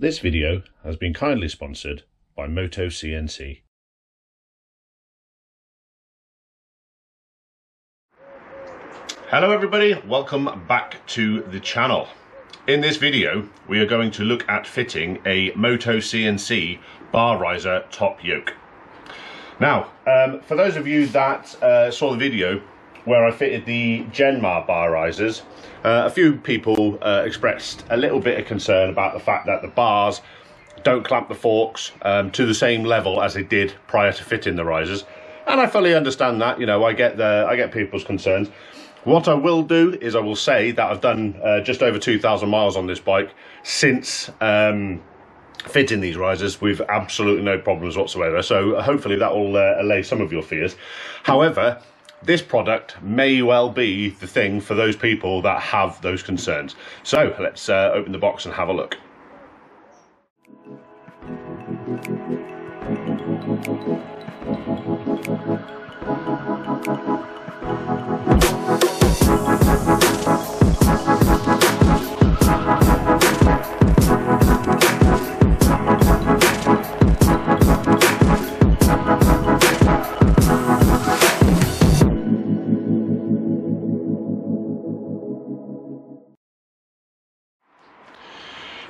This video has been kindly sponsored by Moto CNC. Hello everybody, welcome back to the channel. In this video, we are going to look at fitting a Moto CNC bar riser top yoke. Now, um, for those of you that uh, saw the video where I fitted the Genmar bar risers, uh, a few people uh, expressed a little bit of concern about the fact that the bars don't clamp the forks um, to the same level as they did prior to fitting the risers. And I fully understand that, you know, I get the I get people's concerns. What I will do is I will say that I've done uh, just over 2,000 miles on this bike since um, fitting these risers with absolutely no problems whatsoever. So hopefully that will uh, allay some of your fears. However, this product may well be the thing for those people that have those concerns. So let's uh, open the box and have a look.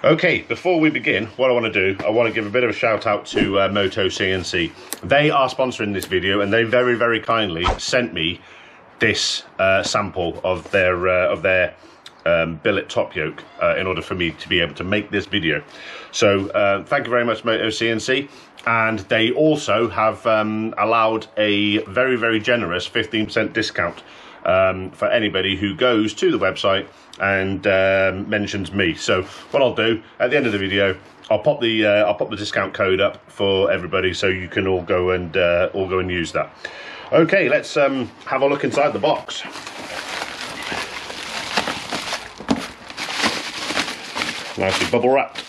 Okay, before we begin, what I want to do, I want to give a bit of a shout out to uh, Moto CNC. They are sponsoring this video and they very, very kindly sent me this uh, sample of their uh, of their um, billet top yoke uh, in order for me to be able to make this video. So uh, thank you very much Moto CNC and they also have um, allowed a very, very generous 15% discount um, for anybody who goes to the website and um, mentions me. So what I'll do at the end of the video, I'll pop the uh, I'll pop the discount code up for everybody, so you can all go and uh, all go and use that. Okay, let's um, have a look inside the box. Nicely bubble wrapped.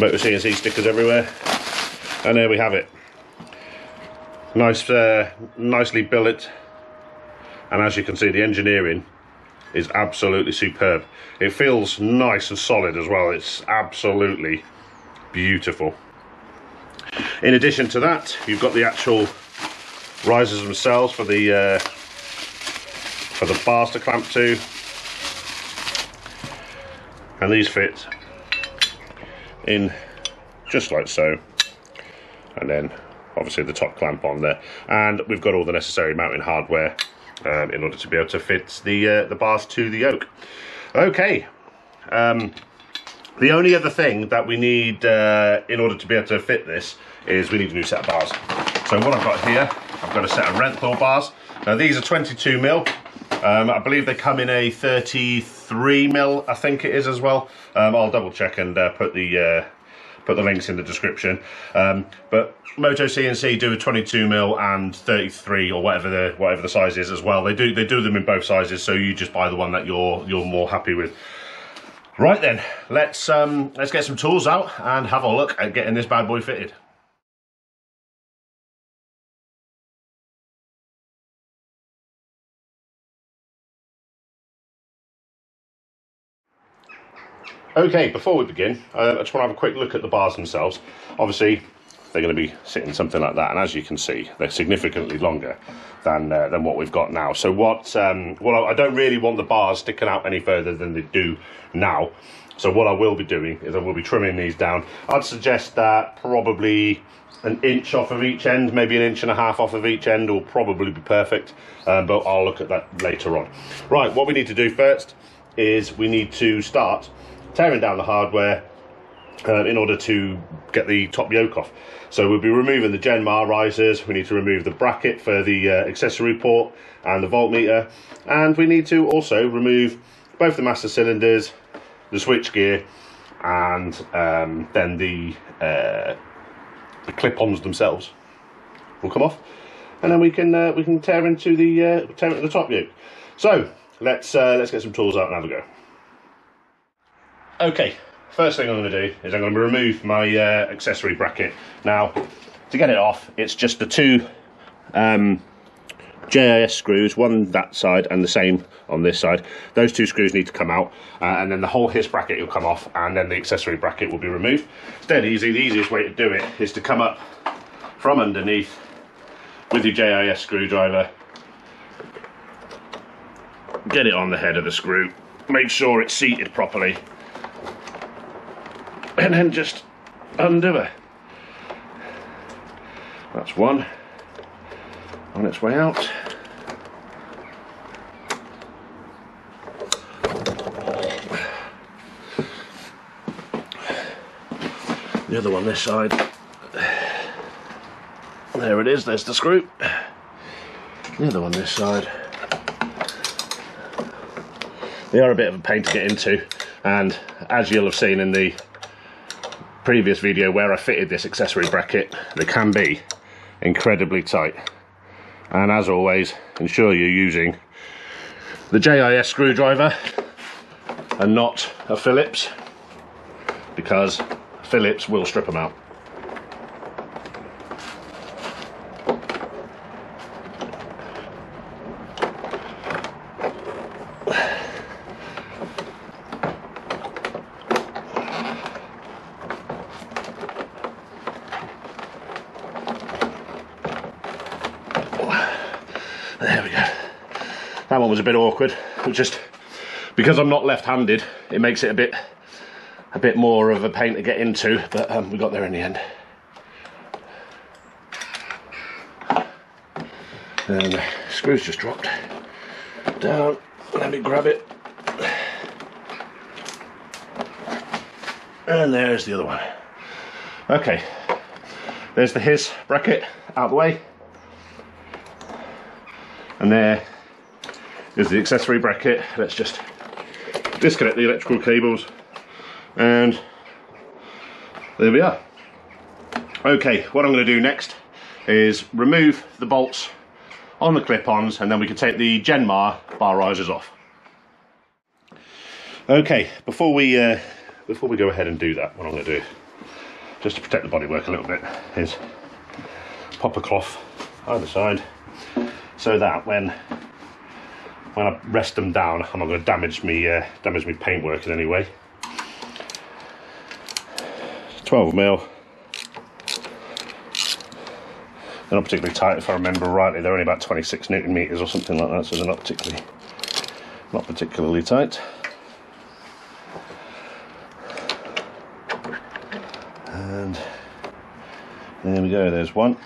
Moto CNC stickers everywhere, and there we have it. Nice, uh, nicely billet and as you can see the engineering is absolutely superb. It feels nice and solid as well. It's absolutely beautiful. In addition to that you've got the actual risers themselves for the uh, for the bars to clamp to and these fit in just like so. And then obviously the top clamp on there. And we've got all the necessary mounting hardware um, in order to be able to fit the uh, the bars to the yoke. Okay. Um, the only other thing that we need uh, in order to be able to fit this is we need a new set of bars. So what I've got here, I've got a set of Renthal bars. Now these are 22 mil. Um, I believe they come in a 33 mil, I think it is as well. Um, I'll double check and uh, put the uh, put the links in the description. Um, but Moto CNC do a 22 mil and 33 or whatever the whatever the size is as well. They do they do them in both sizes, so you just buy the one that you're you're more happy with. Right then, let's um, let's get some tools out and have a look at getting this bad boy fitted. Okay, before we begin, uh, I just want to have a quick look at the bars themselves. Obviously, they're going to be sitting something like that, and as you can see, they're significantly longer than uh, than what we've got now. So what? Um, well, I don't really want the bars sticking out any further than they do now. So what I will be doing is I will be trimming these down. I'd suggest that probably an inch off of each end, maybe an inch and a half off of each end will probably be perfect, um, but I'll look at that later on. Right, what we need to do first is we need to start tearing down the hardware uh, in order to get the top yoke off. So we'll be removing the Genmar risers, we need to remove the bracket for the uh, accessory port and the voltmeter, and we need to also remove both the master cylinders, the switch gear, and um, then the, uh, the clip-ons themselves will come off, and then we can uh, we can tear into the uh, tear into the top yoke. So let's uh, let's get some tools out and have a go. Okay, first thing I'm going to do is I'm going to remove my uh, accessory bracket. Now, to get it off, it's just the two um, JIS screws, one that side and the same on this side. Those two screws need to come out uh, and then the whole HIS bracket will come off and then the accessory bracket will be removed. It's dead easy. The easiest way to do it is to come up from underneath with your JIS screwdriver, get it on the head of the screw, make sure it's seated properly and then just undo it. That's one on its way out. The other one this side. There it is, there's the screw. The other one this side. They are a bit of a pain to get into and as you'll have seen in the previous video where I fitted this accessory bracket, they can be incredibly tight. And as always, ensure you're using the JIS screwdriver and not a Phillips because Phillips will strip them out. There we go. That one was a bit awkward. Just because I'm not left-handed, it makes it a bit a bit more of a pain to get into, but um, we got there in the end. And screws just dropped down. Let me grab it. And there's the other one. Okay, there's the HIS bracket out the way. And there is the accessory bracket. Let's just disconnect the electrical cables and there we are. Okay, what I'm going to do next is remove the bolts on the clip-ons and then we can take the Genmar bar risers off. Okay, before we uh, before we go ahead and do that, what I'm going to do, just to protect the bodywork a little bit, is pop a cloth either side so that when when I rest them down, I'm not going to damage me uh, damage me paintwork in any way. 12 mil. They're not particularly tight, if I remember rightly. They're only about 26 newton meters or something like that, so they're not particularly not particularly tight. And there we go. There's one.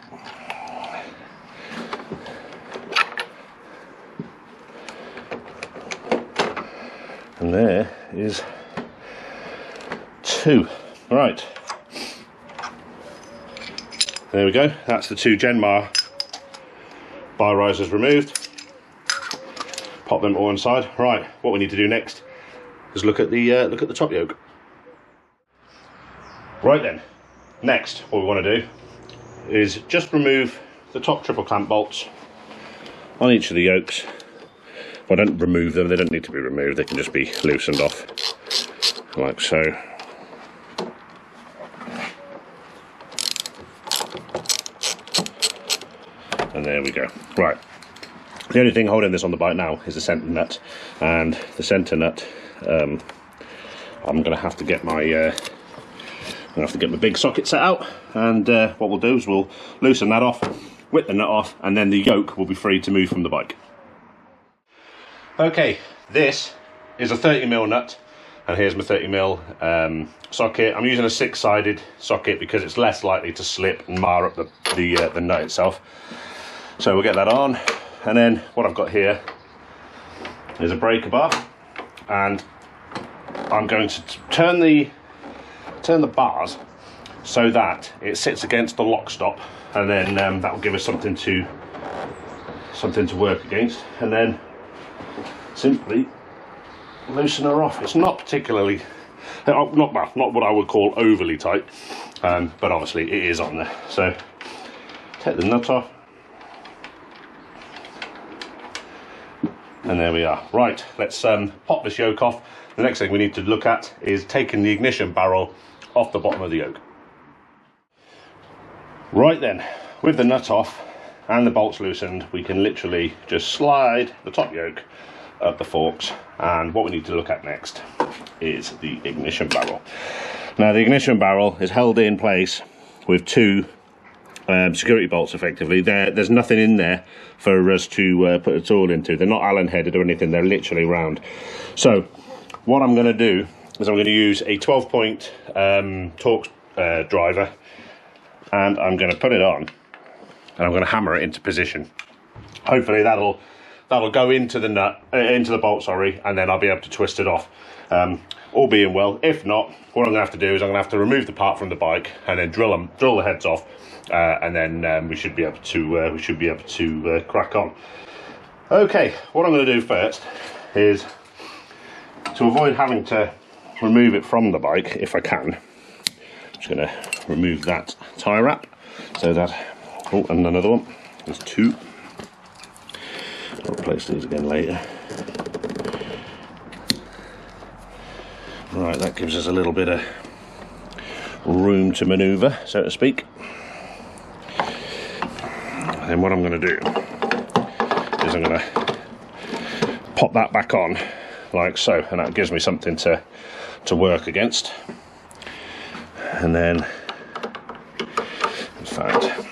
There is two. Right. There we go. That's the two Genmar bar risers removed. Pop them all inside. Right. What we need to do next is look at the uh, look at the top yoke. Right then. Next, what we want to do is just remove the top triple clamp bolts on each of the yokes I don't remove them, they don't need to be removed, they can just be loosened off like so. And there we go. Right. The only thing holding this on the bike now is the centre nut, and the centre nut, um, I'm going to have to get my uh, gonna have to get my big socket set out, and uh, what we'll do is we'll loosen that off, whip the nut off, and then the yoke will be free to move from the bike. Okay, this is a 30mm nut, and here's my 30mm um, socket. I'm using a six-sided socket because it's less likely to slip and mar up the, the, uh, the nut itself. So we'll get that on, and then what I've got here is a breaker bar, and I'm going to turn the turn the bars so that it sits against the lock stop, and then um, that will give us something to something to work against, and then simply loosen her off. It's not particularly, uh, not not what I would call overly tight, um, but obviously it is on there. So take the nut off. And there we are. Right, let's um, pop this yoke off. The next thing we need to look at is taking the ignition barrel off the bottom of the yoke. Right then, with the nut off, and the bolts loosened, we can literally just slide the top yoke up the forks. And what we need to look at next is the ignition barrel. Now the ignition barrel is held in place with two um, security bolts effectively. There, there's nothing in there for us to uh, put a tool into. They're not Allen headed or anything, they're literally round. So what I'm going to do is I'm going to use a 12 point um, uh, driver and I'm going to put it on and I'm going to hammer it into position. Hopefully that'll that'll go into the nut, uh, into the bolt, sorry, and then I'll be able to twist it off. Um, all being well. If not, what I'm going to have to do is I'm going to have to remove the part from the bike and then drill them, drill the heads off, uh, and then um, we should be able to uh, we should be able to uh, crack on. Okay, what I'm going to do first is to avoid having to remove it from the bike, if I can. I'm just going to remove that tie wrap so that. Oh, and another one. There's two. I'll replace these again later. Right, that gives us a little bit of room to manoeuvre, so to speak. Then what I'm going to do is I'm going to pop that back on like so, and that gives me something to to work against. And then, in fact,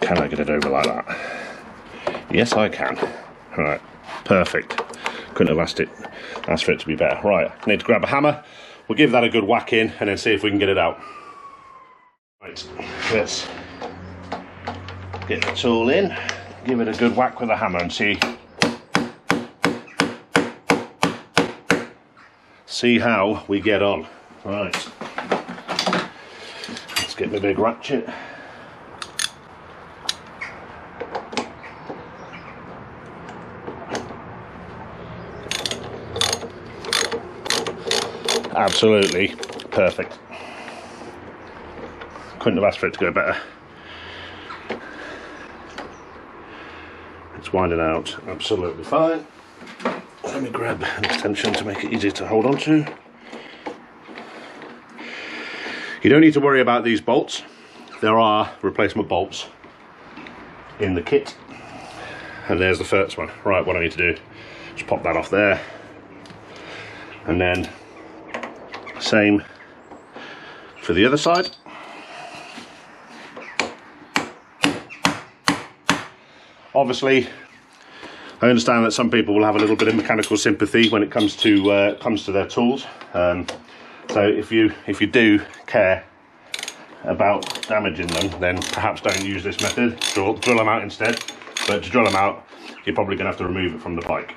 can I get it over like that? Yes, I can. Right, perfect. Couldn't have asked it asked for it to be better. Right, need to grab a hammer. We'll give that a good whack in and then see if we can get it out. Right, let's get the tool in, give it a good whack with a hammer and see see how we get on. Right, let's get my big ratchet. Absolutely perfect. Couldn't have asked for it to go better. It's winding out absolutely fine. Let me grab an extension to make it easier to hold on to. You don't need to worry about these bolts. There are replacement bolts in the kit. And there's the first one. Right, what I need to do is pop that off there. And then same for the other side. Obviously, I understand that some people will have a little bit of mechanical sympathy when it comes to uh, comes to their tools. Um, so if you if you do care about damaging them, then perhaps don't use this method. Drill, drill them out instead. But to drill them out, you're probably going to have to remove it from the bike.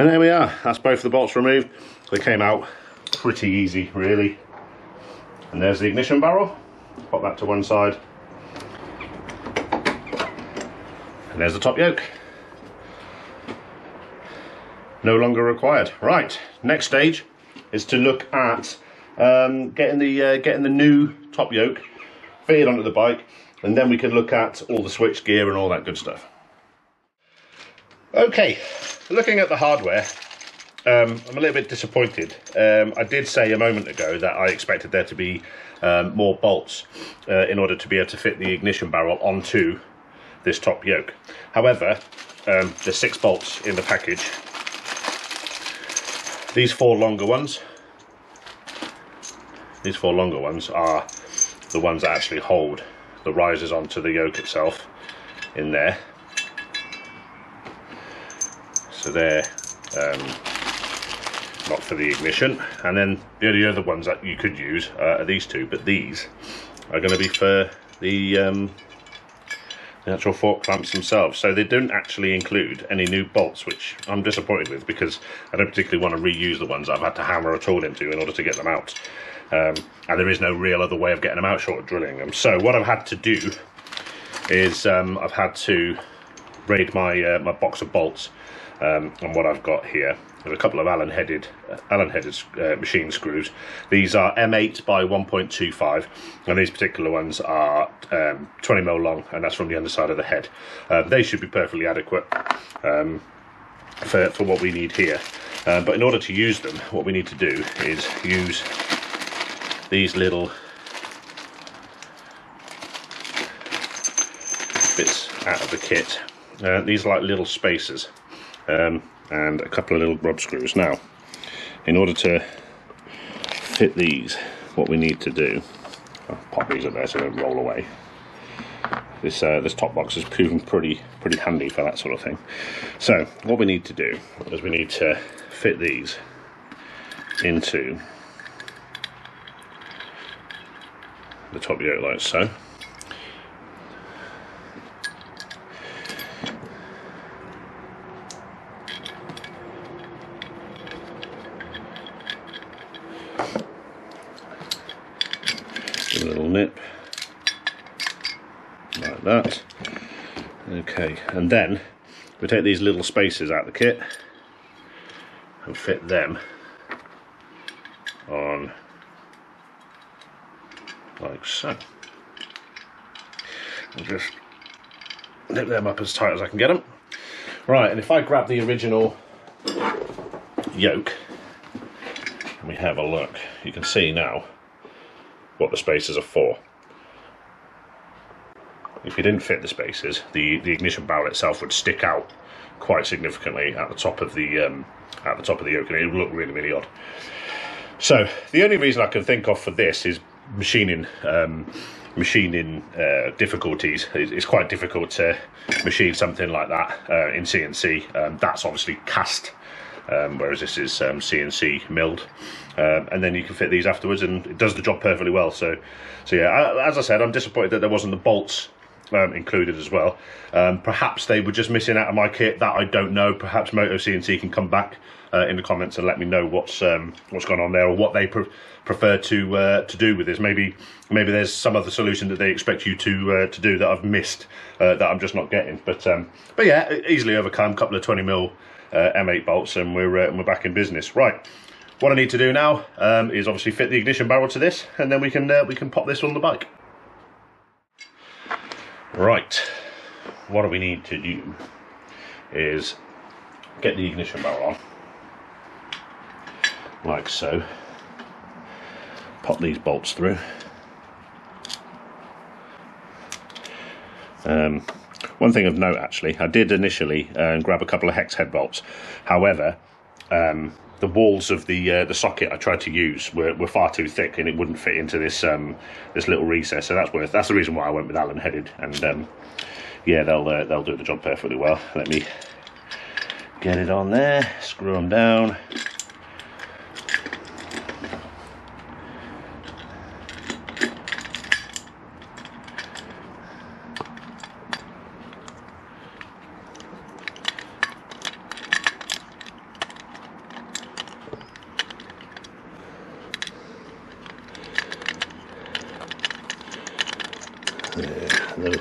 And there we are, that's both the bolts removed. They came out pretty easy, really. And there's the ignition barrel. Pop that to one side. And there's the top yoke. No longer required. Right, next stage is to look at um, getting the uh, getting the new top yoke fitted onto the bike, and then we can look at all the switch gear and all that good stuff. Okay, looking at the hardware, um, I'm a little bit disappointed. Um, I did say a moment ago that I expected there to be um, more bolts uh, in order to be able to fit the ignition barrel onto this top yoke. However, um, there's six bolts in the package. These four longer ones, these four longer ones are the ones that actually hold the risers onto the yoke itself in there so they're um, not for the ignition. And then the only other ones that you could use uh, are these two but these are going to be for the, um, the actual fork clamps themselves. So they don't actually include any new bolts which I'm disappointed with because I don't particularly want to reuse the ones I've had to hammer a tool into in order to get them out. Um, and there is no real other way of getting them out short of drilling them. So what I've had to do is um, I've had to raid my uh, my box of bolts um, and what I've got here are a couple of Allen headed uh, Allen headed uh, machine screws. These are M8 by 1.25, and these particular ones are um, 20 mil long, and that's from the underside of the head. Uh, they should be perfectly adequate um, for for what we need here. Uh, but in order to use them, what we need to do is use these little bits out of the kit. Uh, these are like little spacers. Um, and a couple of little grub screws. Now, in order to fit these, what we need to do, I'll pop these up there so they don't roll away. This uh, this top box has proven pretty pretty handy for that sort of thing. So what we need to do is we need to fit these into the top yoke like so. a little nip like that okay and then we take these little spaces out of the kit and fit them on like so. I'll just nip them up as tight as I can get them right and if I grab the original yoke and we have a look. You can see now what the spaces are for. If you didn't fit the spaces, the, the ignition barrel itself would stick out quite significantly at the top of the um, at the top of the yoke, and it would look really really odd. So the only reason I can think of for this is machining um, machining uh, difficulties. It's, quite difficult to machine something like that uh, in CNC. Um, that's obviously cast um, whereas this is um, CNC milled. Um, and then you can fit these afterwards, and it does the job perfectly well. So, so yeah, as I said, I'm disappointed that there wasn't the bolts um, included as well. Um, perhaps they were just missing out of my kit. That I don't know. Perhaps Moto CNC can come back uh, in the comments and let me know what's um, what's gone on there or what they pre prefer to uh, to do with this. Maybe maybe there's some other solution that they expect you to uh, to do that I've missed uh, that I'm just not getting. But um, but yeah, easily overcome. Couple of 20 mil uh, M8 bolts, and we're uh, we're back in business. Right. What I need to do now um, is obviously fit the ignition barrel to this, and then we can we can pop this on the bike. Right, what do we need to do is get the ignition barrel on, like so. Pop these bolts through. Um, one thing of note, actually, I did initially uh, grab a couple of hex head bolts. However, um, the walls of the uh, the socket I tried to use were, were far too thick and it wouldn't fit into this um, this little recess. So that's worth that's the reason why I went with Allen headed. And um, yeah, they'll uh, they'll do the job perfectly well. Let me get it on there, screw them down.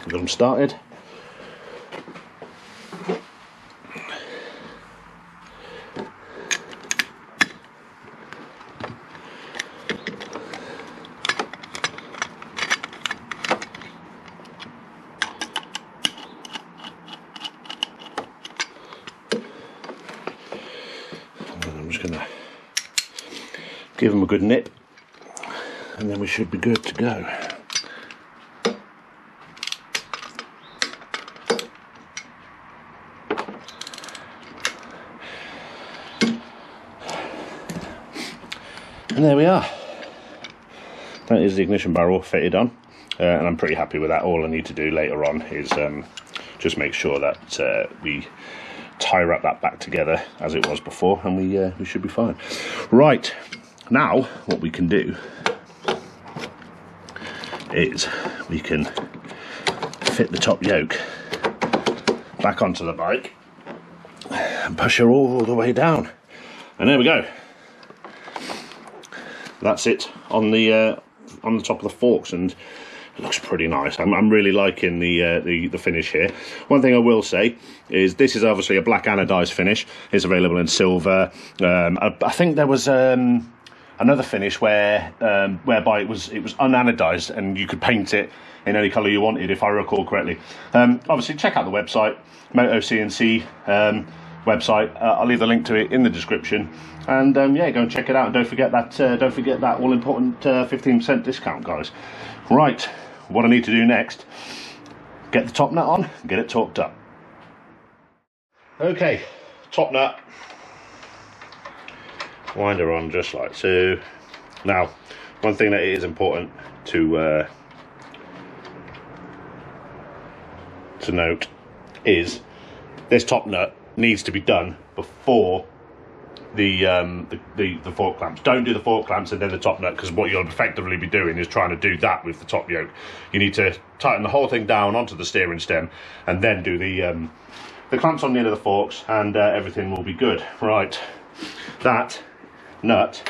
Get them started. Give them a good nip and then we should be good to go. And there we are. That is the ignition barrel fitted on. Uh, and I'm pretty happy with that. All I need to do later on is um, just make sure that uh, we tie wrap that back together as it was before and we, uh, we should be fine. Right, now what we can do is we can fit the top yoke back onto the bike and push her all the way down. And there we go that's it on the uh, on the top of the forks and it looks pretty nice. I'm, I'm really liking the, uh, the the finish here. One thing I will say is this is obviously a black anodized finish. It's available in silver. Um, I, I, think there was um, another finish where um, whereby it was it was unanodized and you could paint it in any colour you wanted, if I recall correctly. Um, obviously, check out the website, Moto CNC website. Uh, I'll leave the link to it in the description. And um, yeah, go and check it out. And don't forget that uh, don't forget that all important uh, fifteen percent discount, guys. Right, what I need to do next: get the top nut on, get it torqued up. Okay, top nut. Winder on just like so. Now, one thing that is important to uh, to note is this top nut needs to be done before the, um, the, the, the fork clamps. Don't do the fork clamps and then the top nut because what you'll effectively be doing is trying to do that with the top yoke. You need to tighten the whole thing down onto the steering stem and then do the um, the clamps on the end of the forks and uh, everything will be good. Right, that nut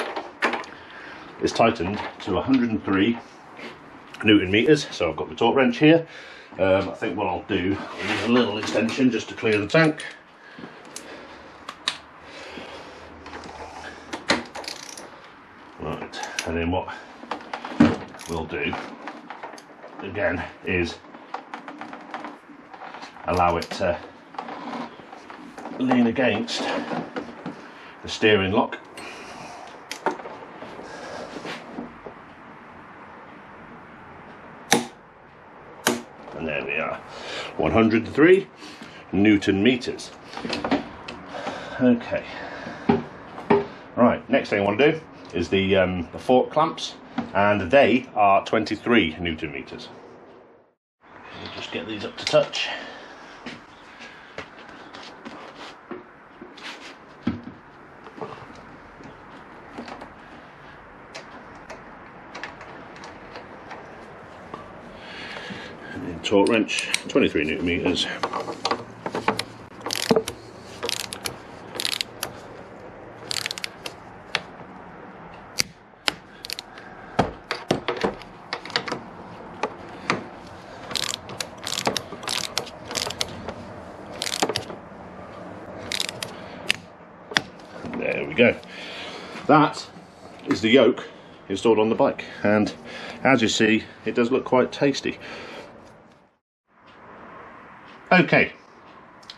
is tightened to 103 newton meters. So I've got the torque wrench here. Um, I think what I'll do, I'll a little extension just to clear the tank. Right, and then what we'll do again is allow it to lean against the steering lock. And there we are. 103 newton meters. Okay. Right next thing I want to do is the, um, the fork clamps and they are 23 newton meters just get these up to touch And torque wrench, 23 newton meters. There we go. That is the yoke installed on the bike and as you see it does look quite tasty Okay,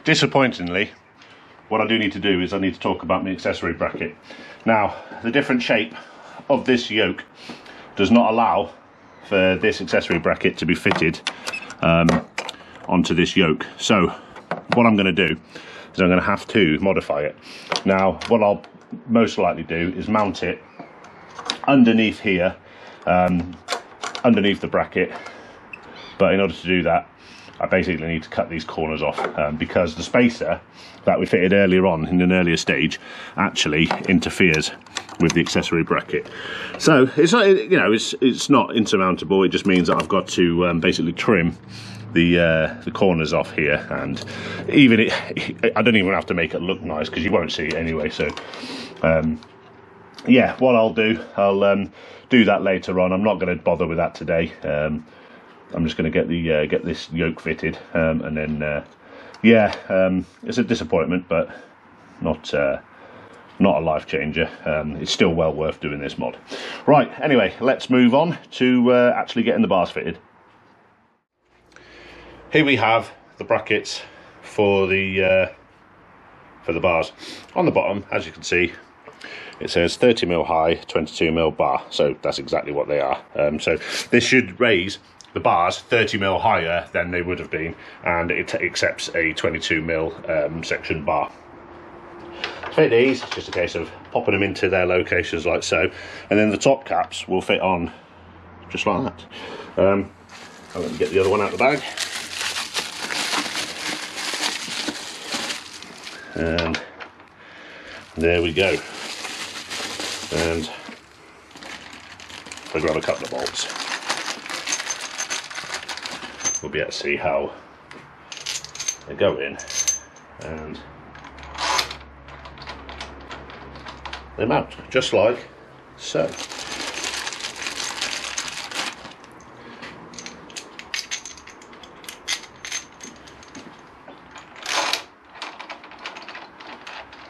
disappointingly, what I do need to do is I need to talk about my accessory bracket. Now, the different shape of this yoke does not allow for this accessory bracket to be fitted um, onto this yoke. So, what I'm going to do is I'm going to have to modify it. Now, what I'll most likely do is mount it underneath here, um, underneath the bracket. But in order to do that, I basically need to cut these corners off um, because the spacer that we fitted earlier on in an earlier stage actually interferes with the accessory bracket. So it's not, you know, it's it's not insurmountable. It just means that I've got to um, basically trim the uh, the corners off here, and even it, I don't even have to make it look nice because you won't see it anyway. So. Um, yeah, what I'll do, I'll um, do that later on. I'm not going to bother with that today. Um, I'm just going to get the uh, get this yoke fitted, um, and then uh, yeah, um, it's a disappointment, but not uh, not a life changer. Um, it's still well worth doing this mod. Right, anyway, let's move on to uh, actually getting the bars fitted. Here we have the brackets for the uh, for the bars. On the bottom, as you can see, it says 30 mil high 22 mil bar. So that's exactly what they are. Um, so this should raise the bars 30 mil higher than they would have been and it accepts a 22 mil um, section bar. Fit these it's just a case of popping them into their locations like so. And then the top caps will fit on just like that. Um, I'm going to get the other one out of the bag and there we go. And I grab a couple of bolts. We'll be able to see how they go in. And they mount just like so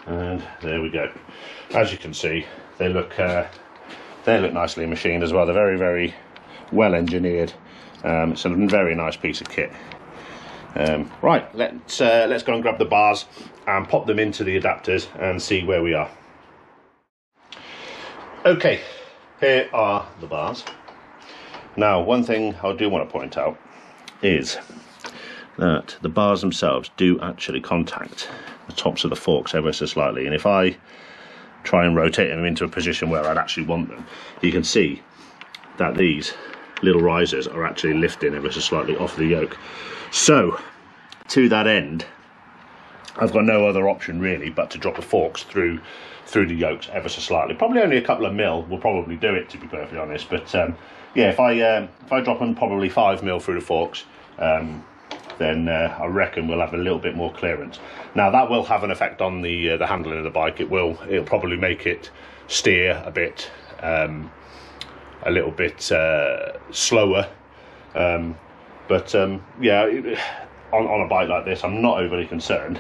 and there we go. As you can see, they look uh, they look nicely machined as well. They're very very well engineered. Um, it's a very nice piece of kit. Um, right, let's uh, let's go and grab the bars and pop them into the adapters and see where we are. Okay, here are the bars. Now, one thing I do want to point out is that the bars themselves do actually contact the tops of the forks ever so slightly, and if I try and rotate them into a position where I'd actually want them, you can see that these little risers are actually lifting ever so slightly off the yoke. So, to that end, I've got no other option really but to drop the forks through through the yokes ever so slightly. Probably only a couple of mil will probably do it to be perfectly honest. But um, yeah, if I um, if I drop them probably five mil through the forks, um, then uh, I reckon we'll have a little bit more clearance. Now that will have an effect on the uh, the handling of the bike. It will it'll probably make it steer a bit um, a little bit uh, slower. Um, but um, yeah, on, on a bike like this, I'm not overly concerned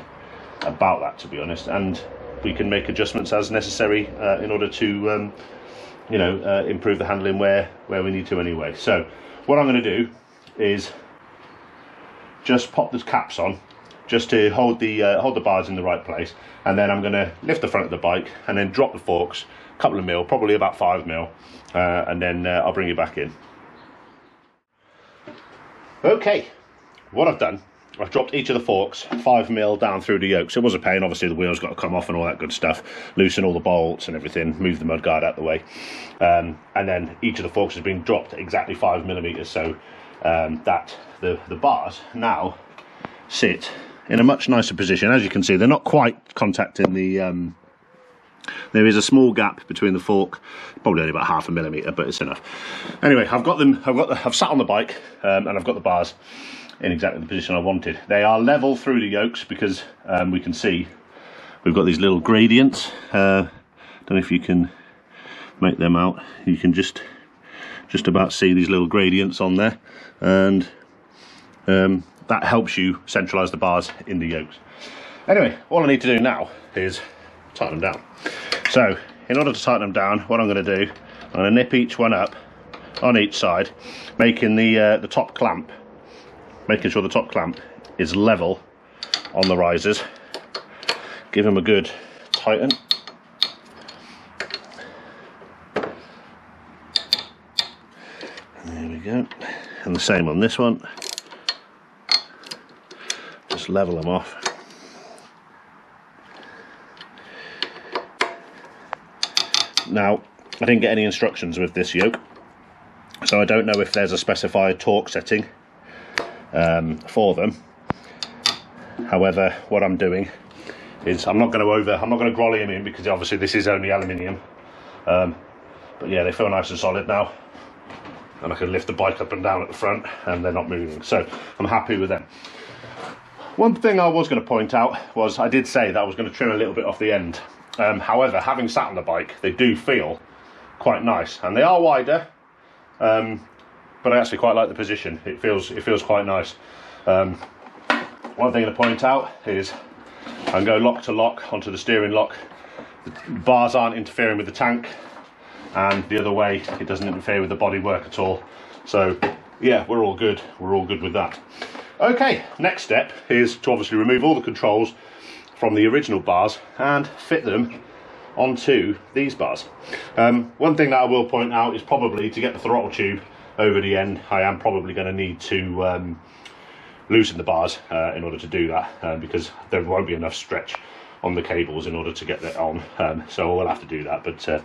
about that to be honest. And we can make adjustments as necessary uh, in order to, um, you know, uh, improve the handling where where we need to anyway. So what I'm going to do is just pop the caps on just to hold the uh, hold the bars in the right place and then I'm going to lift the front of the bike and then drop the forks a couple of mil probably about five mil uh, and then uh, I'll bring you back in okay what I've done I've dropped each of the forks five mil down through the yokes. It was a pain, obviously the wheels got to come off and all that good stuff. Loosen all the bolts and everything, move the mudguard out the way. Um, and then each of the forks has been dropped exactly five millimeters so um, that the, the bars now sit in a much nicer position. As you can see, they're not quite contacting the... Um, there is a small gap between the fork, probably only about half a millimeter, but it's enough. Anyway, I've got them. I've got. The, I've sat on the bike, um, and I've got the bars in exactly the position I wanted. They are level through the yokes because um, we can see we've got these little gradients. Uh, don't know if you can make them out. You can just just about see these little gradients on there, and um, that helps you centralize the bars in the yokes. Anyway, all I need to do now is tighten them down. So, in order to tighten them down, what I'm going to do, I'm going to nip each one up on each side, making the uh, the top clamp making sure the top clamp is level on the risers. Give them a good tighten. There we go. And the same on this one. Just level them off. Now, I didn't get any instructions with this yoke, so I don't know if there's a specified torque setting um, for them. However, what I'm doing is I'm not going to over, I'm not going to grolly them in because obviously this is only aluminium. Um, but yeah, they feel nice and solid now. And I can lift the bike up and down at the front and they're not moving. So I'm happy with them. One thing I was going to point out was I did say that I was going to trim a little bit off the end. Um, however, having sat on the bike, they do feel quite nice. And they are wider, um, but I actually quite like the position. It feels it feels quite nice. Um, one thing to point out is I can go lock to lock onto the steering lock. The bars aren't interfering with the tank, and the other way it doesn't interfere with the body work at all. So yeah, we're all good. We're all good with that. Okay, next step is to obviously remove all the controls from the original bars and fit them onto these bars. Um, one thing that I will point out is probably to get the throttle tube over the end, I am probably going to need to um, loosen the bars uh, in order to do that uh, because there won't be enough stretch on the cables in order to get that on. Um, so we'll have to do that. But uh,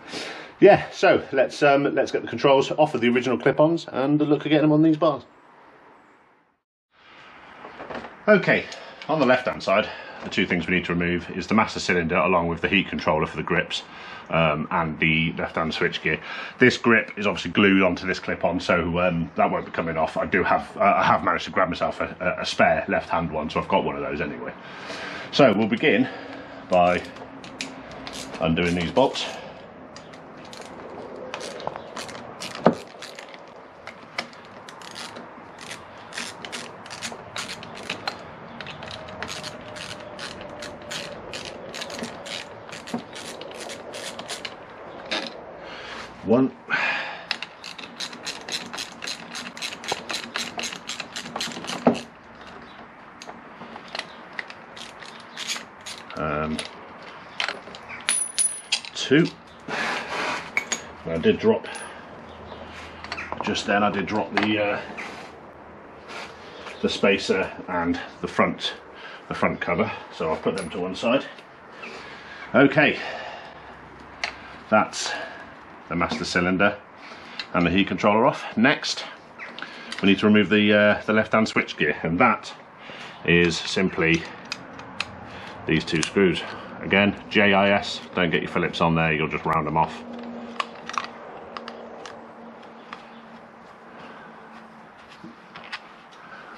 yeah, so let's um, let's get the controls off of the original clip-ons and look at getting them on these bars. Okay, on the left-hand side, the two things we need to remove is the master cylinder along with the heat controller for the grips um, and the left-hand switch gear. This grip is obviously glued onto this clip-on, so um, that won't be coming off. I do have, uh, I have managed to grab myself a, a spare left-hand one, so I've got one of those anyway. So we'll begin by undoing these bolts. One. and two. And I did drop, just then I did drop the uh, the spacer and the front the front cover so I'll put them to one side okay that's the master cylinder and the heat controller off. Next, we need to remove the uh, the left-hand switch gear, and that is simply these two screws. Again, JIS, don't get your Phillips on there, you'll just round them off.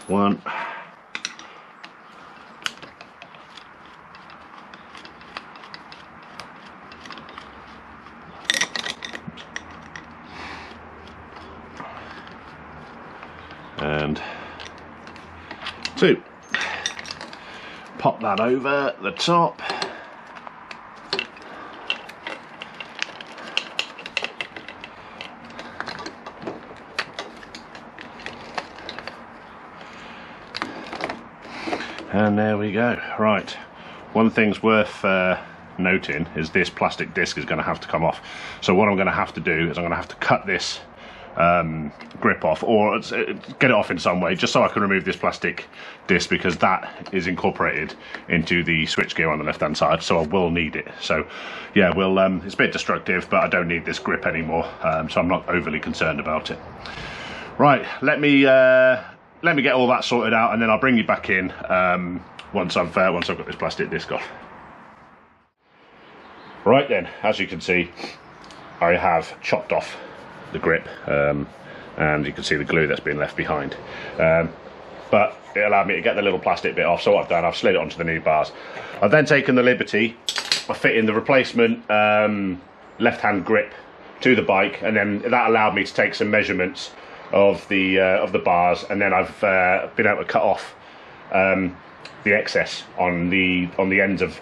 One. And two. Pop that over the top. And there we go. Right. One thing's worth uh, noting is this plastic disc is going to have to come off. So what I'm going to have to do is I'm going to have to cut this um, grip off or uh, get it off in some way just so I can remove this plastic disc because that is incorporated into the switch gear on the left hand side so I will need it. So yeah we'll um, it's a bit destructive but I don't need this grip anymore um, so I'm not overly concerned about it. Right let me uh, let me get all that sorted out and then I'll bring you back in um, once I've uh, once I've got this plastic disc off. Right then as you can see I have chopped off the grip um, and you can see the glue that's been left behind. Um, but it allowed me to get the little plastic bit off so what I've done I've slid it onto the new bars. I've then taken the liberty of fitting the replacement um, left hand grip to the bike and then that allowed me to take some measurements of the uh, of the bars and then I've uh, been able to cut off um, the excess on the on the ends of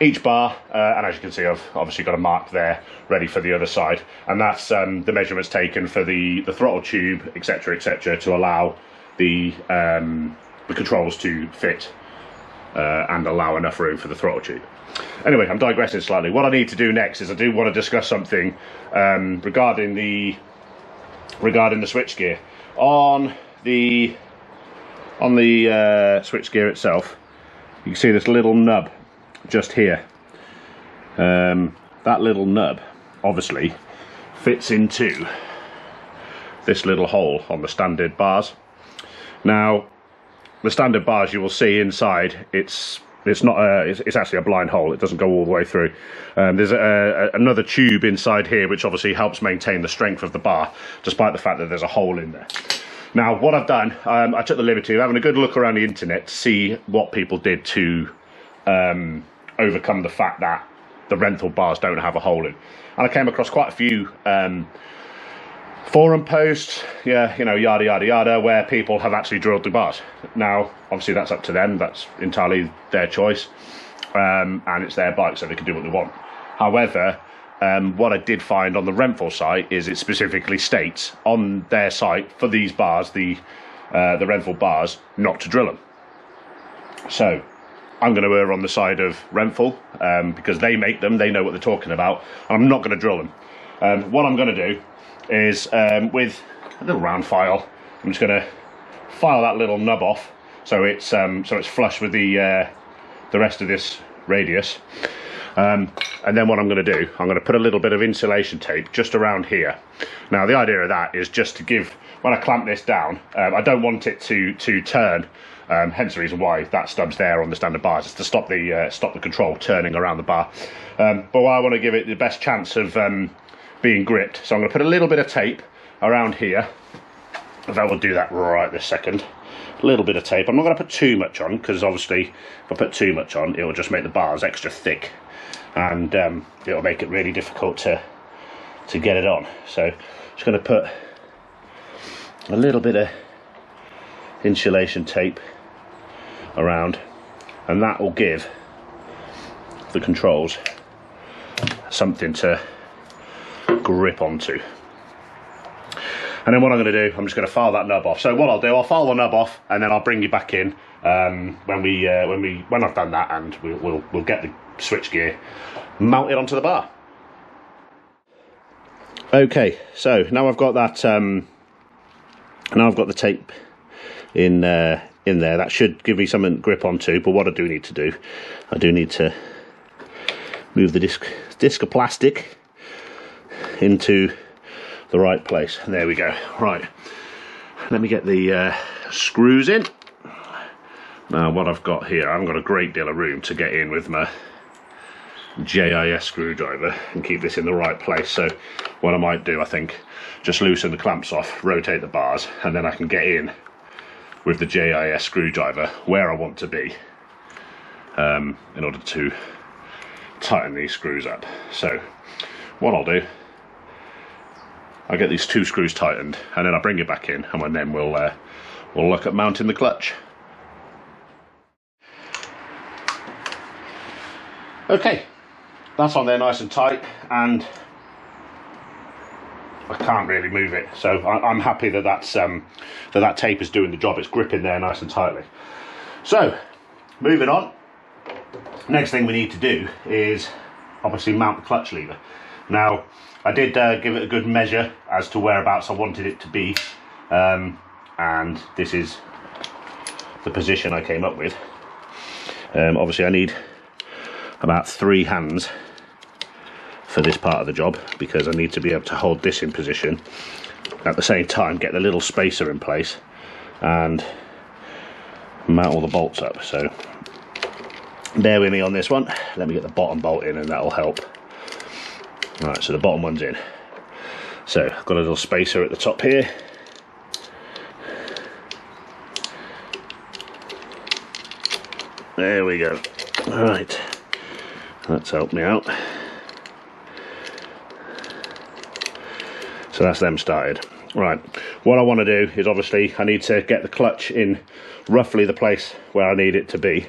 each bar uh, and as you can see I've obviously got a mark there ready for the other side. And that's um, the measurements taken for the the throttle tube etc etc to allow the um, the controls to fit uh, and allow enough room for the throttle tube. Anyway I'm digressing slightly. What I need to do next is I do want to discuss something um, regarding the regarding the switchgear on the on the uh, switchgear itself you can see this little nub just here. Um, that little nub obviously fits into this little hole on the standard bars. Now, the standard bars you will see inside, it's it's not a, it's, it's actually a blind hole. It doesn't go all the way through. Um, there's a, a, another tube inside here which obviously helps maintain the strength of the bar, despite the fact that there's a hole in there. Now, what I've done, um, I took the liberty of having a good look around the internet to see what people did to um, overcome the fact that the Renthal bars don't have a hole in. And I came across quite a few um, forum posts, yeah, you know, yada yada yada, where people have actually drilled the bars. Now, obviously, that's up to them. That's entirely their choice, um, and it's their bike, so they can do what they want. However, um, what I did find on the Renthal site is it specifically states on their site for these bars, the uh, the Renthal bars, not to drill them. So I'm going to err on the side of Renthal um, because they make them, they know what they're talking about. I'm not going to drill them. Um, what I'm going to do is um, with a little round file, I'm just going to file that little nub off so it's um, so it's flush with the uh, the rest of this radius. Um, and then what I'm going to do, I'm going to put a little bit of insulation tape just around here. Now the idea of that is just to give, when I clamp this down, um, I don't want it to to turn um, hence the reason why that stub's there on the standard bars is to stop the uh, stop the control turning around the bar. Um, but I want to give it the best chance of um, being gripped, so I'm going to put a little bit of tape around here. That will do that right this second. A little bit of tape. I'm not going to put too much on because obviously if I put too much on, it will just make the bars extra thick, and um, it will make it really difficult to to get it on. So just going to put a little bit of insulation tape around and that will give the controls something to grip onto And then what I'm going to do, I'm just going to file that nub off. So what I'll do, I'll file the nub off, and then I'll bring you back in um, when we uh, when we when I've done that, and we'll, we'll we'll get the switch gear mounted onto the bar. Okay, so now I've got that. Um, now I've got the tape in uh, in there. That should give me some grip onto. But what I do need to do, I do need to move the disc disc of plastic into the right place. There we go. Right. Let me get the uh, screws in. Now what I've got here, I haven't got a great deal of room to get in with my JIS screwdriver and keep this in the right place. So what I might do, I think, just loosen the clamps off, rotate the bars, and then I can get in with the JIS screwdriver where I want to be um, in order to tighten these screws up. So what I'll do, I'll get these two screws tightened and then I'll bring it back in and then we'll, uh, we'll look at mounting the clutch. Okay, that's on there nice and tight and I can't really move it. So I, am happy that that's um, that that tape is doing the job. It's gripping there nice and tightly. So moving on. Next thing we need to do is obviously mount the clutch lever. Now I did uh, give it a good measure as to whereabouts I wanted it to be um, and this is the position I came up with. Um, obviously I need about three hands for this part of the job because I need to be able to hold this in position. At the same time get the little spacer in place and mount all the bolts up. So bear with me on this one. Let me get the bottom bolt in and that'll help. All right so the bottom one's in. So I've got a little spacer at the top here. There we go. All right. That's helped me out that's them started. Right. What I want to do is obviously I need to get the clutch in roughly the place where I need it to be.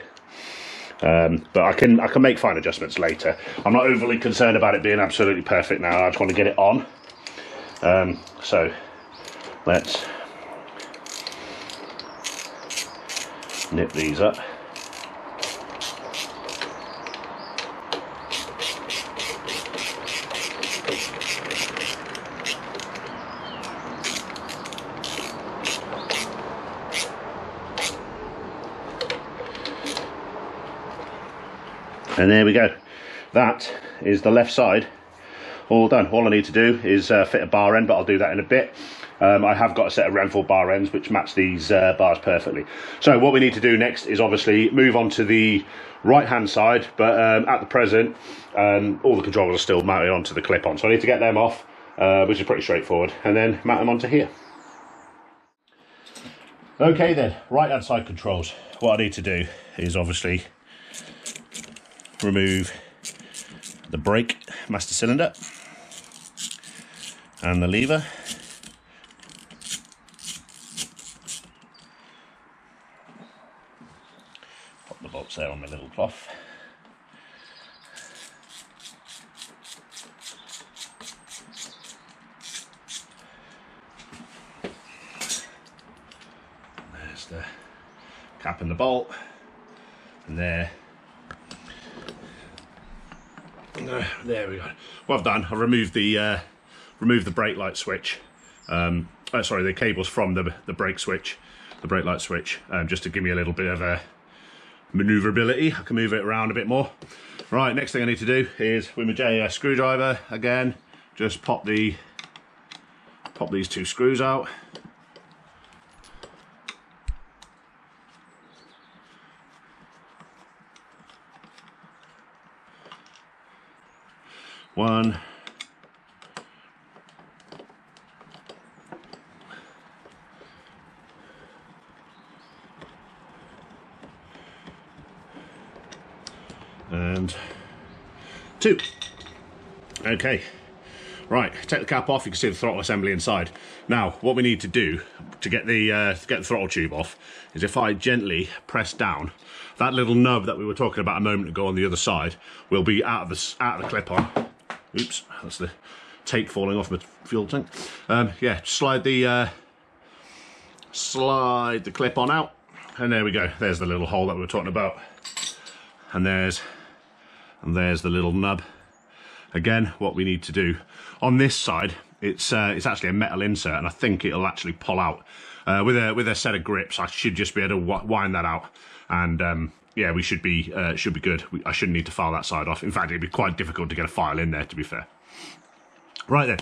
Um, but I can I can make fine adjustments later. I'm not overly concerned about it being absolutely perfect now. I just want to get it on. Um, so let's nip these up and there we go. That is the left side. All done. All I need to do is uh, fit a bar end but I'll do that in a bit. Um, I have got a set of Renthal bar ends which match these uh, bars perfectly. So what we need to do next is obviously move on to the right hand side but um, at the present um, all the controls are still mounted onto the clip on. So I need to get them off uh, which is pretty straightforward and then mount them onto here. Okay then. Right hand side controls. What I need to do is obviously remove the brake master cylinder and the lever. Pop the bolts there on my little cloth. There's the cap and the bolt and there there we go. What I've done, I've removed the uh, removed the brake light switch. Um, oh, sorry, the cables from the the brake switch, the brake light switch, um, just to give me a little bit of a maneuverability. I can move it around a bit more. Right, next thing I need to do is with my JIS screwdriver again, just pop the pop these two screws out. One. And two. Okay. Right, take the cap off, you can see the throttle assembly inside. Now, what we need to do to get the, uh, get the throttle tube off is if I gently press down, that little nub that we were talking about a moment ago on the other side will be out of the, out of the clip-on Oops, that's the tape falling off my fuel tank. Um, yeah, slide the uh, slide the clip on out, and there we go. There's the little hole that we were talking about, and there's and there's the little nub. Again, what we need to do on this side, it's uh, it's actually a metal insert, and I think it'll actually pull out uh, with a with a set of grips. I should just be able to wind that out, and um, yeah, we should be uh, should be good. We, I shouldn't need to file that side off. In fact, it'd be quite difficult to get a file in there, to be fair. Right then,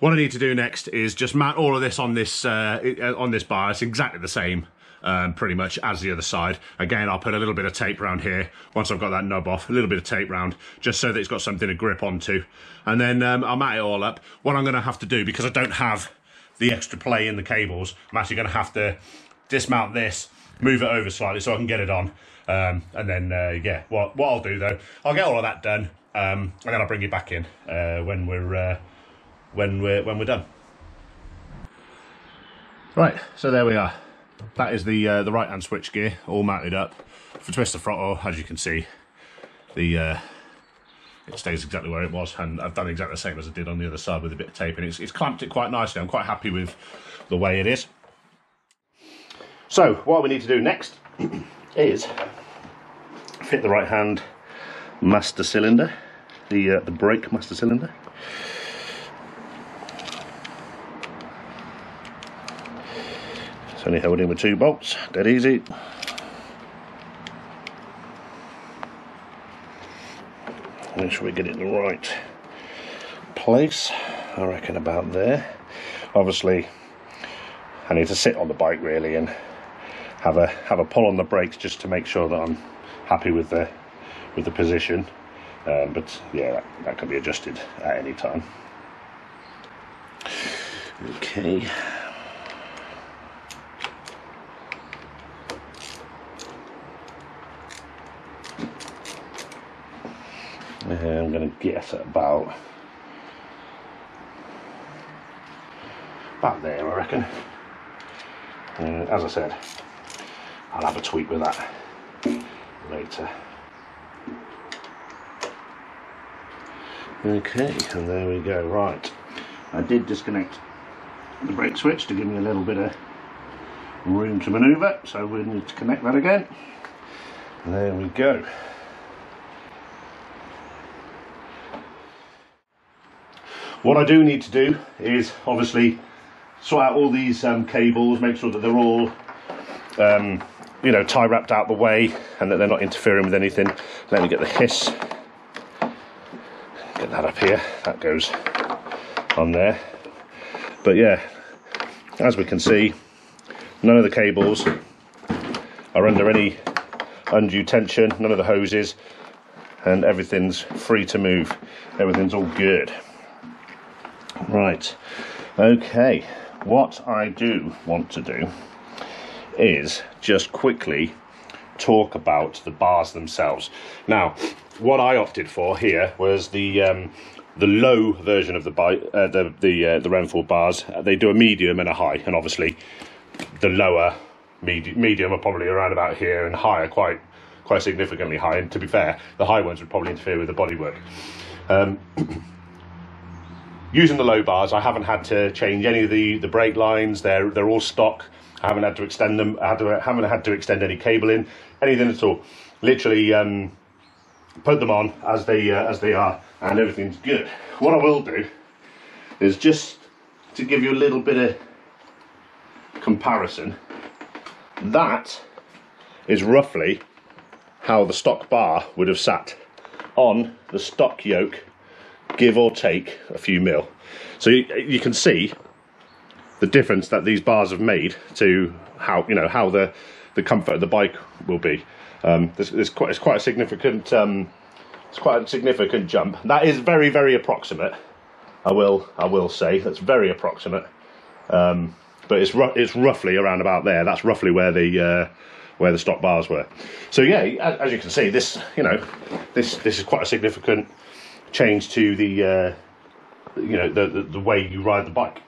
what I need to do next is just mount all of this on this uh, on this bar. It's exactly the same um, pretty much as the other side. Again, I'll put a little bit of tape around here once I've got that nub off, a little bit of tape round, just so that it's got something to grip onto. And then um, I'll mat it all up. What I'm going to have to do, because I don't have the extra play in the cables, I'm actually going to have to dismount this, move it over slightly so I can get it on. Um, and then, uh, yeah, what, what I'll do though, I'll get all of that done, um, and then I'll bring it back in uh, when we're uh, when we're when we're done. Right, so there we are. That is the uh, the right hand switch gear all mounted up. For twist the throttle, as you can see, the uh, it stays exactly where it was, and I've done exactly the same as I did on the other side with a bit of tape, and it's, it's clamped it quite nicely. I'm quite happy with the way it is. So what we need to do next is fit the right hand master cylinder, the uh, the brake master cylinder. It's only held in with two bolts, dead easy. Make sure we get it in the right place. I reckon about there. Obviously, I need to sit on the bike really and have a have a pull on the brakes just to make sure that I'm happy with the with the position. Um, but yeah, that, that can be adjusted at any time. Okay. I'm going to guess at about about there I reckon uh, as I said I'll have a tweak with that later. Okay and there we go. Right. I did disconnect the brake switch to give me a little bit of room to maneuver so we need to connect that again. There we go. What I do need to do is obviously sort out all these um, cables, make sure that they're all, um, you know, tie wrapped out the way and that they're not interfering with anything. Let me get the hiss. Get that up here. That goes on there. But yeah, as we can see, none of the cables are under any undue tension, none of the hoses, and everything's free to move. Everything's all good. Right, okay, what I do want to do is just quickly talk about the bars themselves. Now, what I opted for here was the um, the low version of the bike, uh, the the uh, the Renthal bars. They do a medium and a high, and obviously the lower med medium are probably around about here, and higher quite quite significantly high. And to be fair, the high ones would probably interfere with the bodywork. Um, using the low bars, I haven't had to change any of the, the brake lines. They're they're all stock. I haven't had to extend them. I haven't had to extend any cabling, anything at all. Literally um, put them on as they uh, as they are, and everything's good. What I will do is just to give you a little bit of comparison. That is roughly how the stock bar would have sat on the stock yoke give or take a few mil. So you, you can see the difference that these bars have made to how you know how the the comfort of the bike will be. Um, quite it's quite a significant um, it's quite a significant jump. That is very very approximate. I will I will say that's very approximate, um, but it's it's roughly around about there. That's roughly where the uh, where the stock bars were. So yeah, as you can see, this you know this this is quite a significant change to the uh, you know the, the, the way you ride the bike.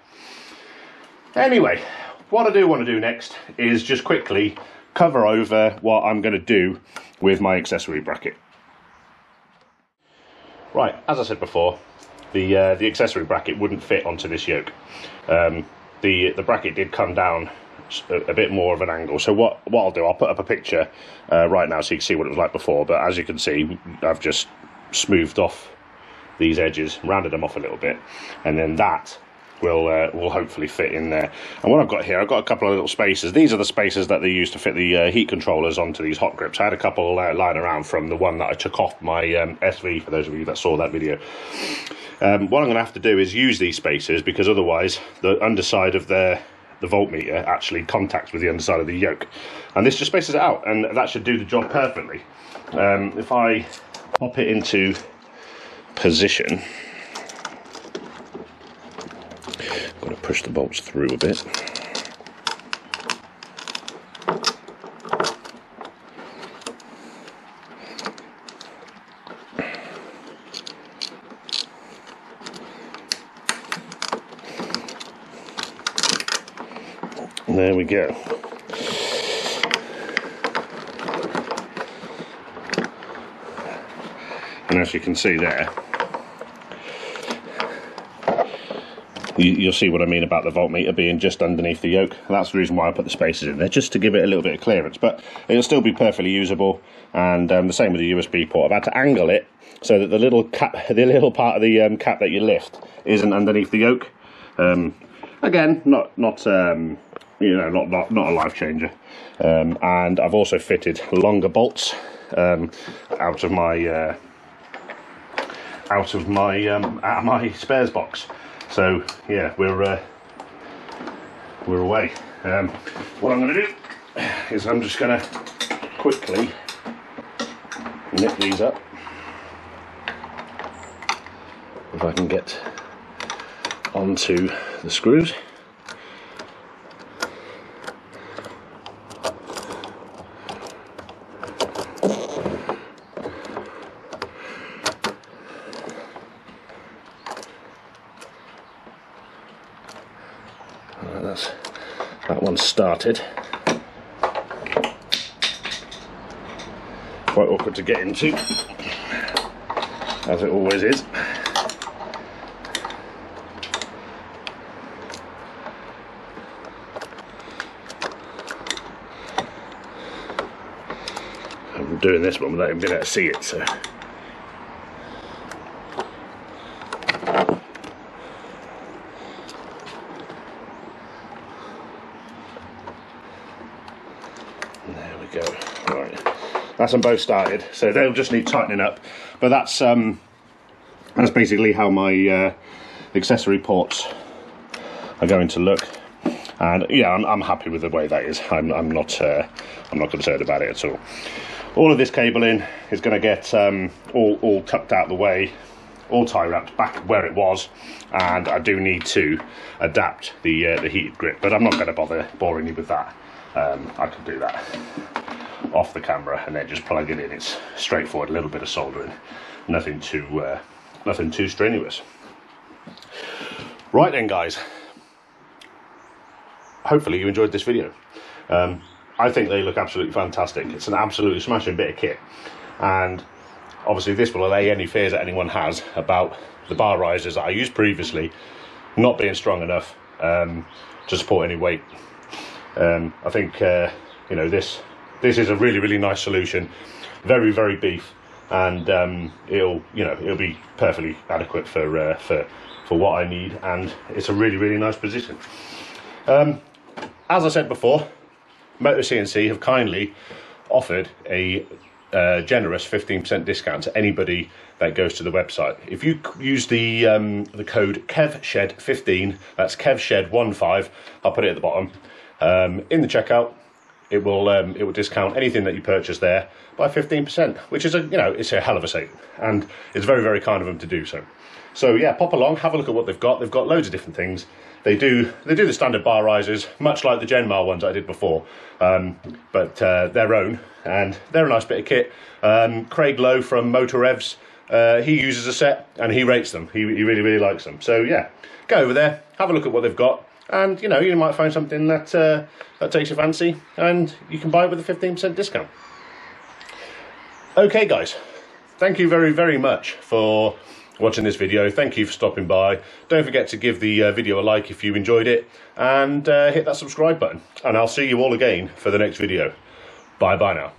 Anyway, what I do want to do next is just quickly cover over what I'm going to do with my accessory bracket. Right, as I said before, the uh, the accessory bracket wouldn't fit onto this yoke. Um, the the bracket did come down a, a, bit more of an angle. So what what I'll do, I'll put up a picture uh, right now so you can see what it was like before. But as you can see, I've just smoothed off these edges, rounded them off a little bit, and then that will uh, will hopefully fit in there. And what I've got here, I've got a couple of little spacers. These are the spacers that they use to fit the uh, heat controllers onto these hot grips. I had a couple uh, lying around from the one that I took off my um, SV, for those of you that saw that video. Um, what I'm going to have to do is use these spacers because otherwise the underside of the the voltmeter actually contacts with the underside of the yoke. And this just spaces it out and that should do the job perfectly. Um, if I pop it into position, Got to push the bolts through a bit. There we go. And as you can see there, you, will see what I mean about the voltmeter being just underneath the yoke. That's the reason why I put the spacers in there, just to give it a little bit of clearance. But it'll still be perfectly usable, and um, the same with the USB port. I've had to angle it so that the little cap, the little part of the um, cap that you lift isn't underneath the yoke. Um, again, not not um, you know not not, not a life changer. Um, and I've also fitted longer bolts um, out of my uh, out of my out of my spares box. So yeah, we're uh, we're away. Um, what I'm going to do is I'm just going to quickly nip these up. If I can get onto the screws. That one started. Quite awkward to get into, as it always is. I'm doing this one without even being able to see it, so. That's them both started, so they'll just need tightening up. But that's um, that's basically how my uh, accessory ports are going to look. And yeah, I'm, I'm happy with the way that is. I'm, I'm not uh, I'm not concerned about it at all. All of this cabling is going to get um, all, all tucked out the way, all tie wrapped back where it was, and I do need to adapt the uh, the heated grip, but I'm not going to bother boring you with that. Um, I can do that off the camera and then just plug it in. It's straightforward, a little bit of soldering, nothing too, uh, nothing too strenuous. Right then, guys. Hopefully you enjoyed this video. Um, I think they look absolutely fantastic. It's an absolutely smashing bit of kit, and obviously this will allay any fears that anyone has about the bar risers that I used previously not being strong enough um, to support any weight. Um, I think uh, you know this this is a really really nice solution very very beef and um, it'll you know it'll be perfectly adequate for uh, for for what I need and it's a really really nice position um, as I said before Moto-CNC have kindly offered a uh, generous 15% discount to anybody that goes to the website. If you use the um, the code KEVSHED15, that's KEVSHED15, I'll put it at the bottom, um, in the checkout, it will um, it will discount anything that you purchase there by 15%, which is a you know it's a hell of a saving, and it's very very kind of them to do so. So yeah, pop along, have a look at what they've got. They've got loads of different things. They do they do the standard bar risers, much like the Genmar ones I did before, um, but uh, their own, and they're a nice bit of kit. Um, Craig Lowe from Motor Revs, uh, he uses a set and he rates them. He, he really really likes them. So yeah, go over there, have a look at what they've got and you know you might find something that uh, that takes your fancy and you can buy it with a 15% discount okay guys thank you very very much for watching this video. Thank you for stopping by. Don't forget to give the uh, video a like if you enjoyed it and uh, hit that subscribe button. And I'll see you all again for the next video. Bye bye now.